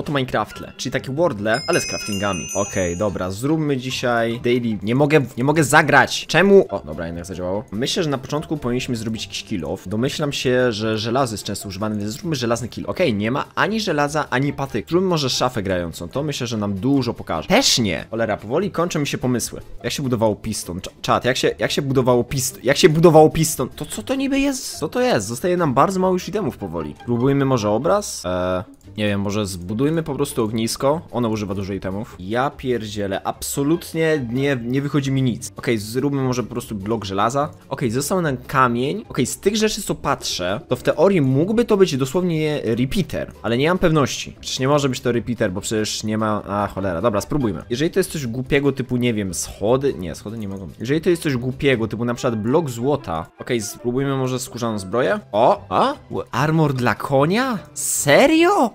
Oto Minecraftle, czyli takie wordle, ale z craftingami. Okej, dobra, zróbmy dzisiaj daily. Nie mogę, nie mogę zagrać. Czemu? O, dobra, jednak zadziałało. Myślę, że na początku powinniśmy zrobić jakiś. Domyślam się, że żelazo jest często używane, więc zróbmy żelazny kill. Okej, nie ma ani żelaza, ani patyk. Zróbmy może szafę grającą. To myślę, że nam dużo pokaże. Też nie. Cholera, powoli kończą mi się pomysły. Jak się budowało piston? Cza- Czat, jak się, jak się budowało piston? Jak się budowało piston? To co to niby jest? Co to jest? Zostaje nam bardzo mało już itemów powoli. Próbujmy może obraz? Eee, nie wiem, może zbudujmy po prostu ognisko. Ono używa dużo itemów. Ja pierdzielę, absolutnie nie, nie wychodzi mi nic. Okej, zróbmy może po prostu blok żelaza. Okej, został nam kamień. Okej, z tych rzeczy co patrzę, to w teorii mógłby to być dosłownie repeater, ale nie mam pewności. Przecież nie może być to repeater, bo przecież nie ma... A, cholera, dobra, spróbujmy. Jeżeli to jest coś głupiego typu, nie wiem, schody... Nie, schody nie mogą. Jeżeli to jest coś głupiego typu na przykład blok złota, okej, spróbujmy może skórzaną zbroję. O, a? Armor dla konia? Serio?